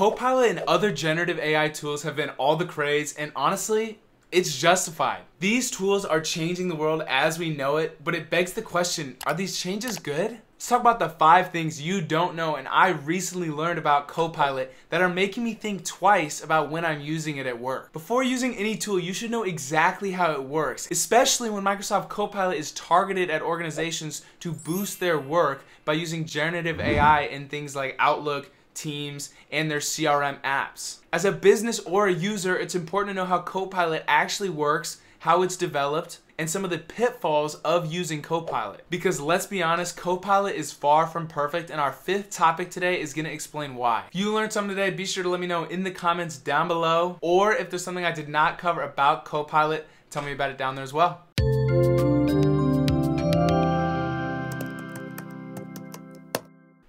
Copilot and other generative AI tools have been all the craze, and honestly, it's justified. These tools are changing the world as we know it, but it begs the question are these changes good? Let's talk about the five things you don't know and I recently learned about Copilot that are making me think twice about when I'm using it at work. Before using any tool, you should know exactly how it works, especially when Microsoft Copilot is targeted at organizations to boost their work by using generative AI in things like Outlook, Teams, and their CRM apps. As a business or a user, it's important to know how Copilot actually works, how it's developed, and some of the pitfalls of using Copilot. Because let's be honest, Copilot is far from perfect, and our fifth topic today is gonna explain why. If you learned something today, be sure to let me know in the comments down below, or if there's something I did not cover about Copilot, tell me about it down there as well.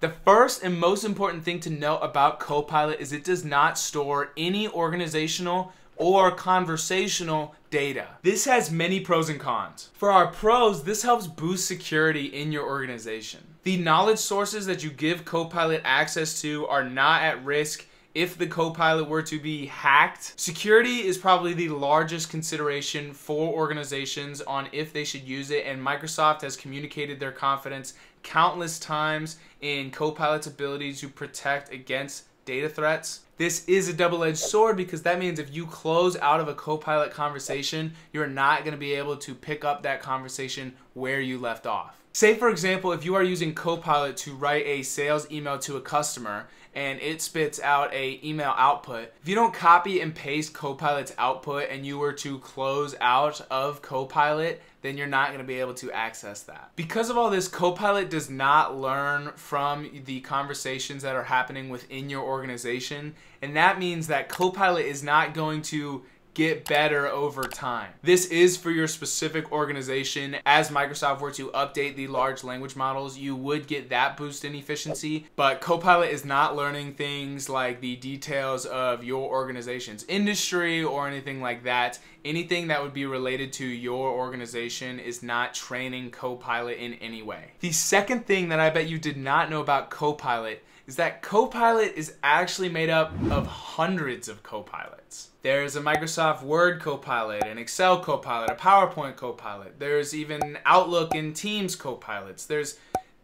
The first and most important thing to know about Copilot is it does not store any organizational or conversational data. This has many pros and cons. For our pros, this helps boost security in your organization. The knowledge sources that you give Copilot access to are not at risk if the Copilot were to be hacked. Security is probably the largest consideration for organizations on if they should use it, and Microsoft has communicated their confidence countless times in Copilot's ability to protect against data threats. This is a double-edged sword because that means if you close out of a Copilot conversation, you're not going to be able to pick up that conversation where you left off. Say for example, if you are using Copilot to write a sales email to a customer and it spits out a email output, if you don't copy and paste Copilot's output and you were to close out of Copilot, then you're not going to be able to access that. Because of all this, Copilot does not learn from the conversations that are happening within your organization, and that means that Copilot is not going to get better over time. This is for your specific organization. As Microsoft were to update the large language models, you would get that boost in efficiency, but Copilot is not learning things like the details of your organization's industry or anything like that. Anything that would be related to your organization is not training Copilot in any way. The second thing that I bet you did not know about Copilot is that Copilot is actually made up of hundreds of Copilots. There's a Microsoft Word Copilot, an Excel Copilot, a PowerPoint Copilot. There's even Outlook and Teams Copilots. There's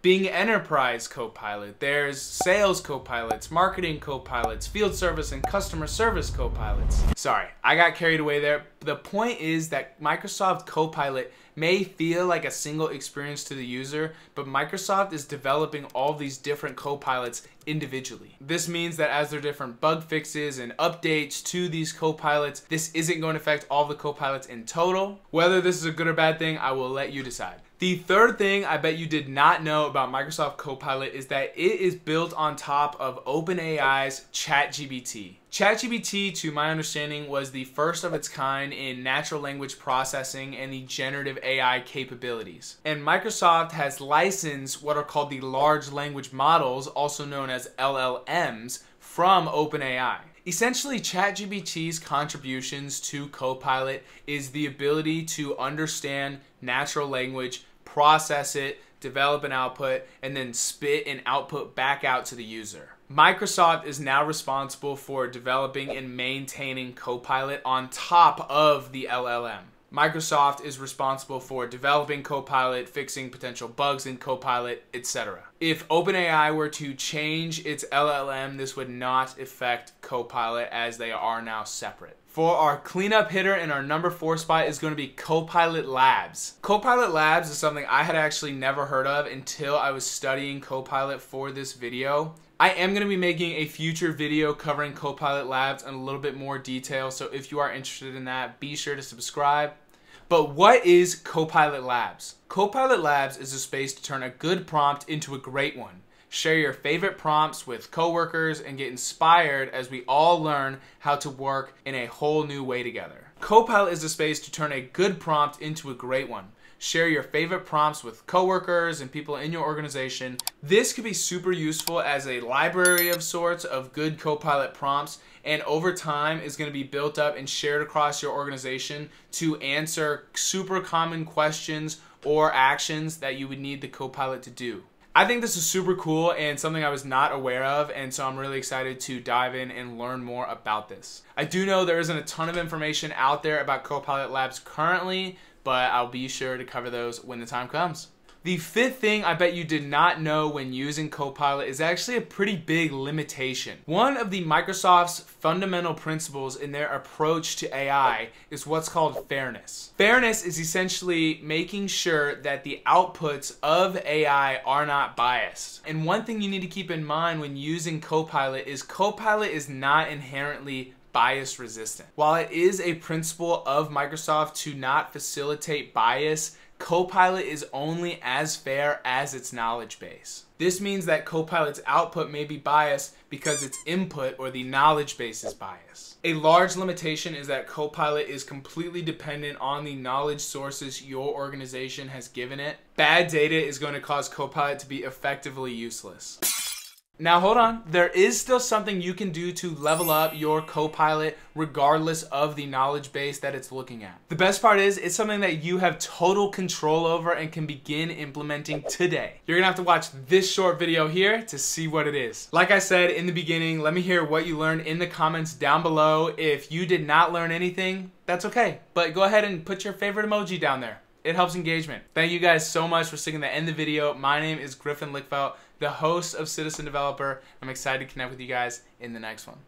Bing Enterprise Copilot. There's Sales Copilots, Marketing Copilots, Field Service and Customer Service Copilots. Sorry, I got carried away there. The point is that Microsoft Copilot may feel like a single experience to the user, but Microsoft is developing all these different copilots individually. This means that as there are different bug fixes and updates to these copilots, this isn't going to affect all the copilots in total. Whether this is a good or bad thing, I will let you decide. The third thing I bet you did not know about Microsoft Copilot is that it is built on top of OpenAI's ChatGPT. ChatGPT, to my understanding, was the first of its kind in natural language processing and the generative AI capabilities. And Microsoft has licensed what are called the large language models, also known as LLMs, from OpenAI. Essentially, ChatGPT's contributions to Copilot is the ability to understand natural language process it, develop an output, and then spit an output back out to the user. Microsoft is now responsible for developing and maintaining Copilot on top of the LLM. Microsoft is responsible for developing Copilot, fixing potential bugs in Copilot, etc. If OpenAI were to change its LLM, this would not affect Copilot as they are now separate. For our cleanup hitter in our number four spot is going to be Copilot Labs. Copilot Labs is something I had actually never heard of until I was studying Copilot for this video. I am going to be making a future video covering Copilot Labs in a little bit more detail, so if you are interested in that, be sure to subscribe. But what is Copilot Labs? Copilot Labs is a space to turn a good prompt into a great one. Share your favorite prompts with coworkers and get inspired as we all learn how to work in a whole new way together. Copilot is a space to turn a good prompt into a great one share your favorite prompts with coworkers and people in your organization. This could be super useful as a library of sorts of good Copilot prompts and over time is going to be built up and shared across your organization to answer super common questions or actions that you would need the Copilot to do. I think this is super cool and something I was not aware of, and so I'm really excited to dive in and learn more about this. I do know there isn't a ton of information out there about Copilot Labs currently, but I'll be sure to cover those when the time comes. The fifth thing I bet you did not know when using Copilot is actually a pretty big limitation. One of the Microsoft's fundamental principles in their approach to AI is what's called fairness. Fairness is essentially making sure that the outputs of AI are not biased. And one thing you need to keep in mind when using Copilot is Copilot is not inherently bias resistant. While it is a principle of Microsoft to not facilitate bias, Copilot is only as fair as its knowledge base. This means that Copilot's output may be biased because its input or the knowledge base is biased. A large limitation is that Copilot is completely dependent on the knowledge sources your organization has given it. Bad data is going to cause Copilot to be effectively useless. Now hold on, there is still something you can do to level up your Copilot regardless of the knowledge base that it's looking at. The best part is it's something that you have total control over and can begin implementing today. You're gonna have to watch this short video here to see what it is. Like I said in the beginning, let me hear what you learned in the comments down below. If you did not learn anything, that's okay, but go ahead and put your favorite emoji down there. It helps engagement. Thank you guys so much for sticking to the end of the video. My name is Griffin Lickfeldt, the host of Citizen Developer. I'm excited to connect with you guys in the next one.